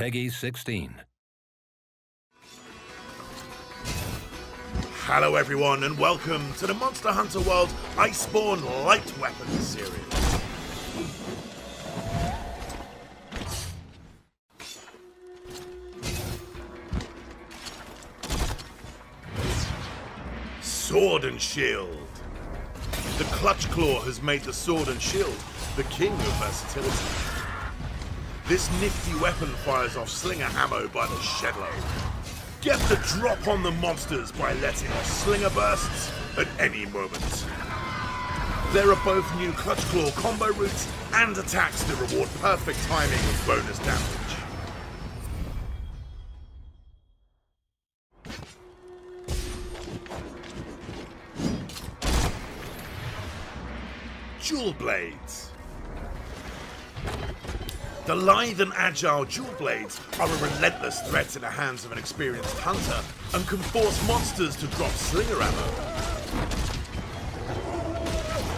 Peggy 16. Hello everyone and welcome to the Monster Hunter World Iceborne Light Weapons series. Sword and Shield. The Clutch Claw has made the Sword and Shield the king of versatility. This nifty weapon fires off slinger ammo by the shedload. Get the drop on the monsters by letting off slinger bursts at any moment. There are both new Clutch Claw combo routes and attacks that reward perfect timing of bonus damage. Dual Blades. The lithe and agile Dual Blades are a relentless threat in the hands of an experienced hunter and can force monsters to drop slinger ammo.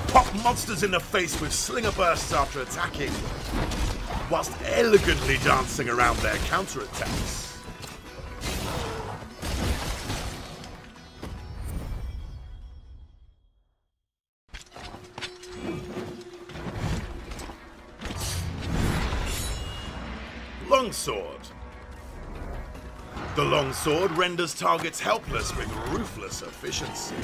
Pop monsters in the face with slinger bursts after attacking, whilst elegantly dancing around their counterattacks. Longsword. The longsword renders targets helpless with ruthless efficiency.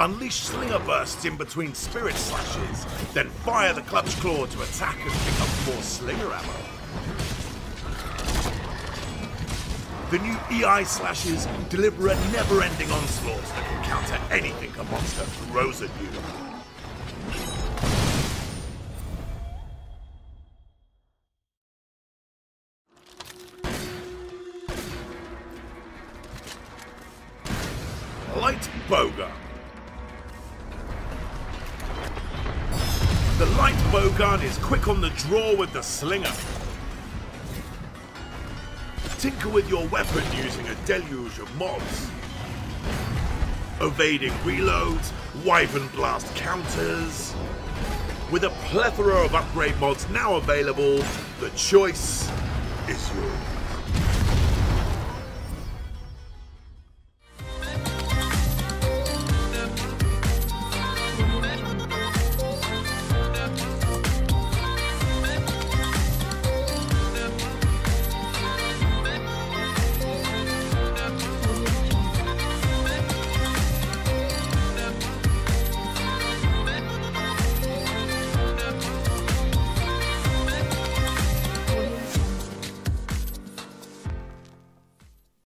Unleash slinger bursts in between spirit slashes, then fire the clutch claw to attack and pick up more slinger ammo. The new Iai slashes deliver a never-ending onslaught that can counter anything a monster throws at you. Bowgun. The light bowgun is quick on the draw with the slinger. Tinker with your weapon using a deluge of mods. Evading reloads, Wyvern Blast counters. With a plethora of upgrade mods now available, the choice is yours.